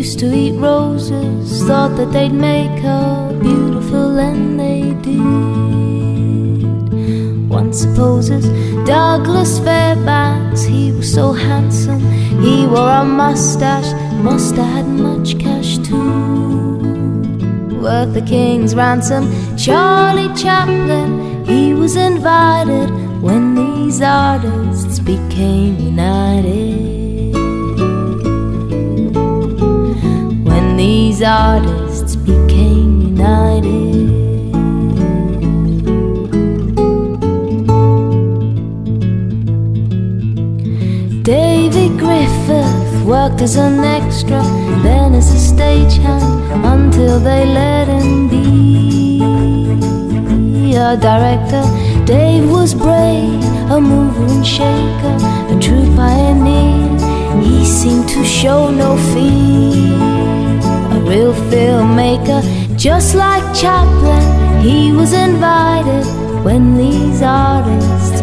to eat roses, thought that they'd make her beautiful, and they did. One supposes Douglas Fairbanks, he was so handsome, he wore a mustache, must have had much cash too. Worth the king's ransom, Charlie Chaplin, he was invited when these artists became united. David Griffith worked as an extra, then as a stagehand until they let him be a director. Dave was brave, a mover and shaker, a true pioneer. He seemed to show no fear, a real filmmaker, just like Chaplin. He was invited when these artists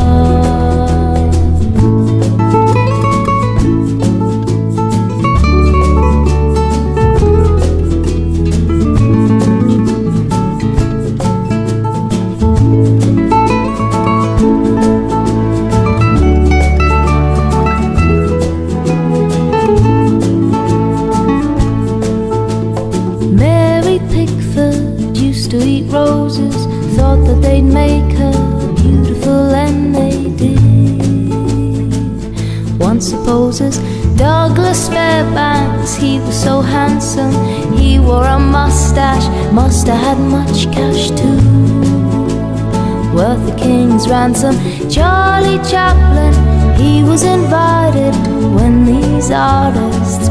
to eat roses, thought that they'd make her beautiful, and they did. One supposes Douglas Fairbanks, he was so handsome, he wore a mustache, must have had much cash too. Worth the king's ransom, Charlie Chaplin, he was invited when these artists.